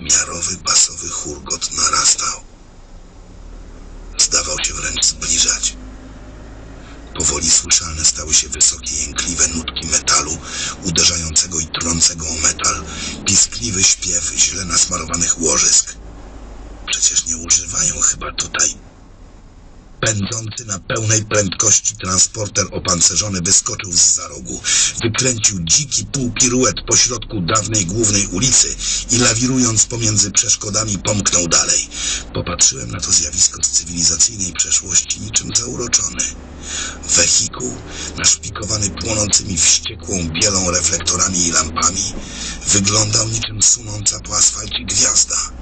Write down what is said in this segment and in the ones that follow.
Miarowy basowy churgot narastał. Zdawał się wręcz zbliżać. Powoli słyszalne stały się wysokie, jękliwe nutki metalu, uderzającego i trącego o metal, piskliwy śpiew źle nasmarowanych łożysk. Przecież nie używają chyba tutaj. Pędzący na pełnej prędkości transporter opancerzony wyskoczył z za rogu. Wykręcił dziki półpiruet pośrodku dawnej głównej ulicy i lawirując pomiędzy przeszkodami pomknął dalej. Popatrzyłem na to zjawisko z cywilizacyjnej przeszłości niczym zauroczony. Wehikuł, naszpikowany płonącymi wściekłą bielą reflektorami i lampami, wyglądał niczym sunąca po asfalcie gwiazda.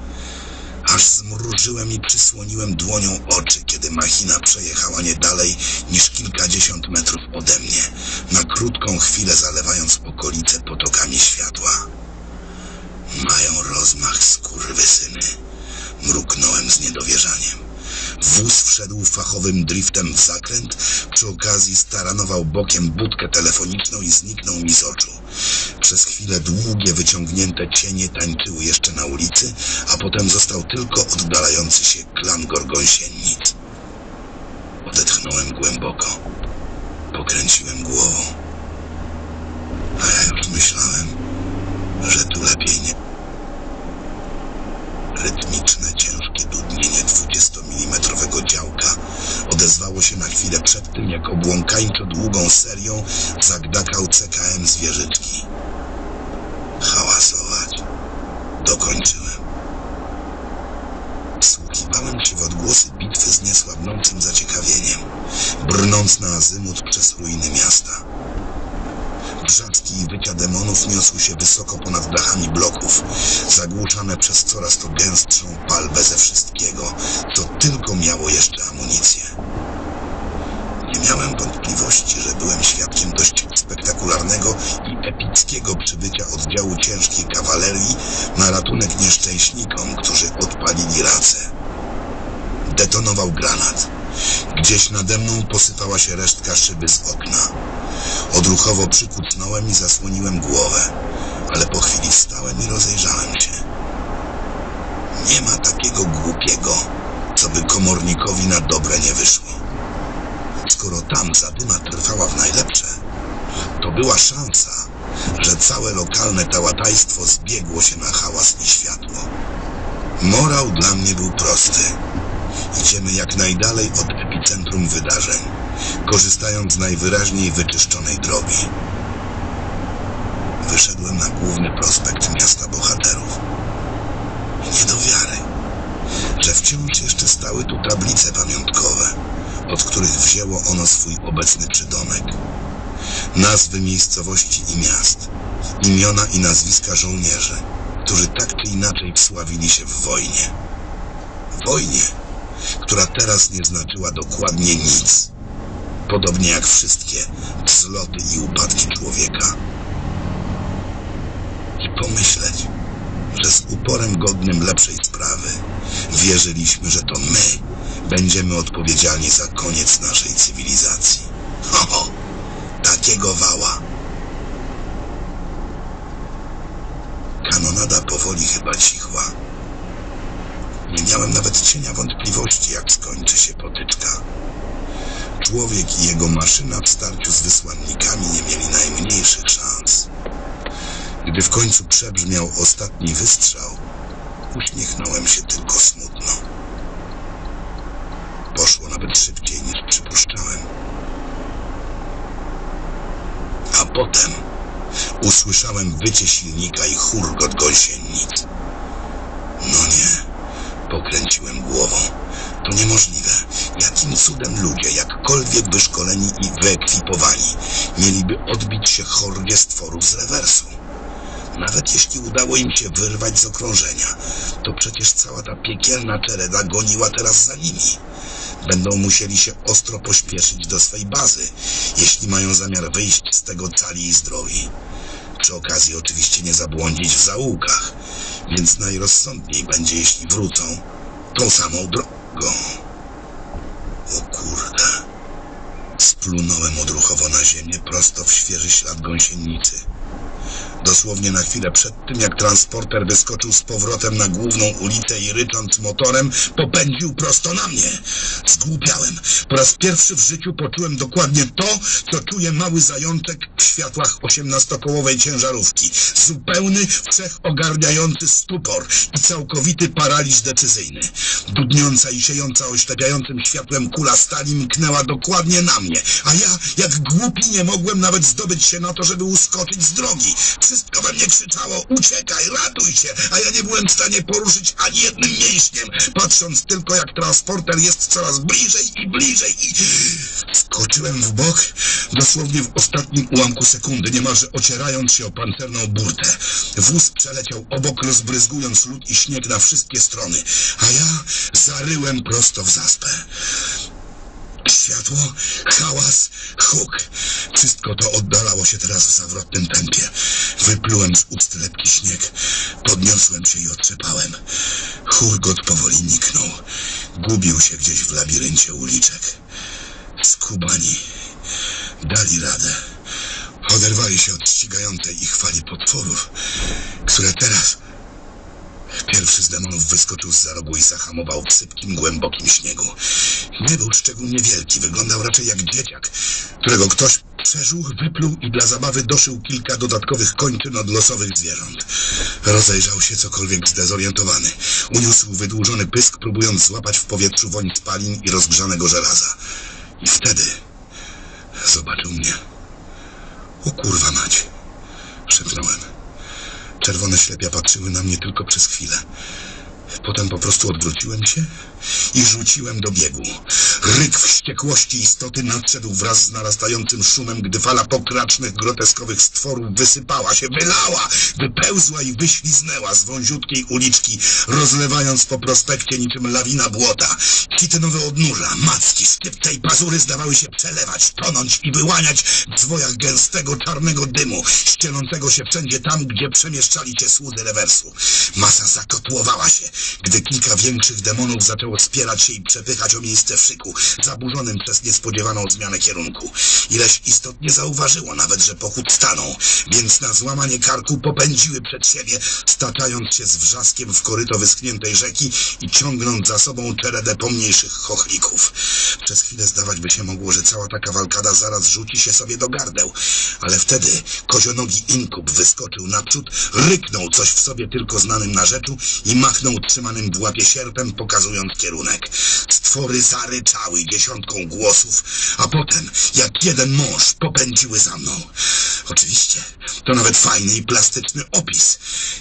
Aż zmrużyłem i przysłoniłem dłonią oczy, kiedy machina przejechała nie dalej niż kilkadziesiąt metrów ode mnie, na krótką chwilę zalewając okolice potokami światła. Mają rozmach skurwysyny. Mruknąłem z niedowierzaniem. Wóz wszedł fachowym driftem w zakręt, przy okazji staranował bokiem budkę telefoniczną i zniknął mi z oczu. Przez chwilę długie, wyciągnięte cienie tańczyły jeszcze na ulicy, a potem został tylko oddalający się klan gorgąsiennic. Odetchnąłem głęboko. Pokręciłem głową. A ja już myślałem, że tu lepiej nie. Rytmiczne, ciężkie dudnienie 20-mm działka odezwało się na chwilę przed tym, jak obłąkańczo długą serią zagdakał CKM zwierzyczki. Hałasować. Dokończyłem. Wsłuchiwałem się w odgłosy bitwy z niesłabnącym zaciekawieniem, brnąc na azymut przez ruiny miasta. Wrzaski i wycia demonów niosły się wysoko ponad dachami bloków, zagłuszane przez coraz to gęstszą palbę ze wszystkiego, co tylko miało jeszcze amunicję. Nie miałem wątpliwości, że byłem świadkiem dość spektakularnego i epickiego przybycia oddziału ciężkiej kawalerii na ratunek nieszczęśnikom, którzy odpalili racę. Detonował granat. Gdzieś nade mną posypała się resztka szyby z okna. Odruchowo przykucnąłem i zasłoniłem głowę, ale po chwili wstałem i rozejrzałem się. Nie ma takiego głupiego, co by komornikowi na dobre nie wyszło. Skoro tam zadyma trwała w najlepsze, to była szansa, że całe lokalne tałatajstwo zbiegło się na hałas i światło. Morał dla mnie był prosty. Idziemy jak najdalej od epicentrum wydarzeń, korzystając z najwyraźniej wyczyszczonej drogi. Wyszedłem na główny prospekt miasta bohaterów. Nie do wiary, że wciąż jeszcze stały tu tablice pamiątkowe, od których wzięło ono swój obecny przydomek. Nazwy miejscowości i miast, imiona i nazwiska żołnierzy, którzy tak czy inaczej wsławili się w wojnie. Wojnie, która teraz nie znaczyła dokładnie nic. Podobnie jak wszystkie wzloty i upadki człowieka. I pomyśleć, że z uporem godnym lepszej sprawy wierzyliśmy, że to my będziemy odpowiedzialni za koniec naszej cywilizacji. Ho, ho takiego wała. Kanonada powoli chyba cichła. Nie miałem nawet cienia wątpliwości, jak skończy się potyczka. Człowiek i jego maszyna w starciu z wysłannikami nie mieli najmniejszych szans. Gdy w końcu przebrzmiał ostatni wystrzał, uśmiechnąłem się tylko smutno. Poszło nawet szybciej niż przypuszczałem. A potem usłyszałem wycie silnika i churgot gąsienic. No nie, pokręciłem głową. To niemożliwe. Jakim cudem ludzie, jakkolwiek wyszkoleni i wyekwipowani, mieliby odbić się hordzie stworów z rewersu? Nawet jeśli udało im się wyrwać z okrążenia, to przecież cała ta piekielna czereda goniła teraz za nimi. Będą musieli się ostro pośpieszyć do swej bazy, jeśli mają zamiar wyjść z tego cali i zdrowi. Przy okazji oczywiście nie zabłądzić w zaułkach, więc najrozsądniej będzie, jeśli wrócą tą samą drogą. O kurde. Splunąłem odruchowo na ziemię prosto w świeży ślad gąsienicy. Dosłownie na chwilę przed tym, jak transporter wyskoczył z powrotem na główną ulicę i rycząc motorem, popędził prosto na mnie. Zgłupiałem. Po raz pierwszy w życiu poczułem dokładnie to, co czuje mały zajączek w światłach osiemnastokołowej ciężarówki. Zupełny, wszechogarniający stupor i całkowity paraliż decyzyjny. Dudniąca i siejąca oślepiającym światłem kula stali mknęła dokładnie na mnie, a ja, jak głupi, nie mogłem nawet zdobyć się na to, żeby uskoczyć z drogi. Wszystko we mnie krzyczało, uciekaj, ratuj się, a ja nie byłem w stanie poruszyć ani jednym mięśniem, patrząc tylko, jak transporter jest coraz bliżej i bliżej i... Skoczyłem w bok, dosłownie w ostatnim ułamku sekundy, niemalże ocierając się o pancerną burtę. Wóz przeleciał obok, rozbryzgując lód i śnieg na wszystkie strony, a ja zaryłem prosto w zaspę. Światło, hałas, huk. Wszystko to oddalało się teraz w zawrotnym tempie. Wyplułem z ust lepki śnieg. Podniosłem się i otrzepałem. Churgot powoli niknął. Gubił się gdzieś w labiryncie uliczek. Skubani dali radę. Oderwali się od ścigającej ich fali potworów, które teraz... Pierwszy z demonów wyskoczył z za rogu i zahamował w sypkim, głębokim śniegu. Nie był szczególnie wielki, wyglądał raczej jak dzieciak, którego ktoś przeżył, wypluł i dla zabawy doszył kilka dodatkowych kończyn od losowych zwierząt. Rozejrzał się cokolwiek zdezorientowany. Uniósł wydłużony pysk, próbując złapać w powietrzu woń spalin i rozgrzanego żelaza. I wtedy zobaczył mnie. O kurwa mać, szepnąłem. Czerwone ślepia patrzyły na mnie tylko przez chwilę. Potem po prostu odwróciłem się i rzuciłem do biegu. Ryk wściekłości istoty nadszedł wraz z narastającym szumem, gdy fala pokracznych, groteskowych stworów wysypała się, wylała, wypełzła i wyśliznęła z wąziutkiej uliczki, rozlewając po prospekcie niczym lawina błota. Chitynowe odnóża, macki, sztypce i pazury zdawały się przelewać, tonąć i wyłaniać w zwojach gęstego, czarnego dymu, ścielącego się wszędzie tam, gdzie przemieszczali się słudzy rewersu. Masa zakotłowała się, gdy kilka większych demonów zaczęło spierać się i przepychać o miejsce w szyku, zaburzonym przez niespodziewaną zmianę kierunku. Ileś istot nie zauważyło nawet, że pochód stanął, więc na złamanie karku popędziły przed siebie, staczając się z wrzaskiem w koryto wyschniętej rzeki i ciągnąc za sobą czeredę pomniejszych chochlików. Przez chwilę zdawać by się mogło, że cała ta kawalkada zaraz rzuci się sobie do gardeł, ale wtedy kozionogi inkub wyskoczył naprzód, ryknął coś w sobie tylko znanym na rzeczu i machnął trzymanym w łapie sierpem, pokazując kierunek. Stwory zaryczały dziesiątką głosów, a potem, jak jeden mąż, popędziły za mną. Oczywiście, to nawet fajny i plastyczny opis.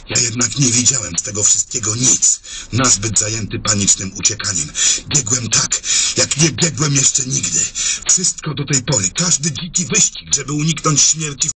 Ja jednak nie widziałem z tego wszystkiego nic, nazbyt zajęty panicznym uciekaniem. Biegłem tak, jak nie biegłem jeszcze nigdy. Wszystko do tej pory, każdy dziki wyścig, żeby uniknąć śmierci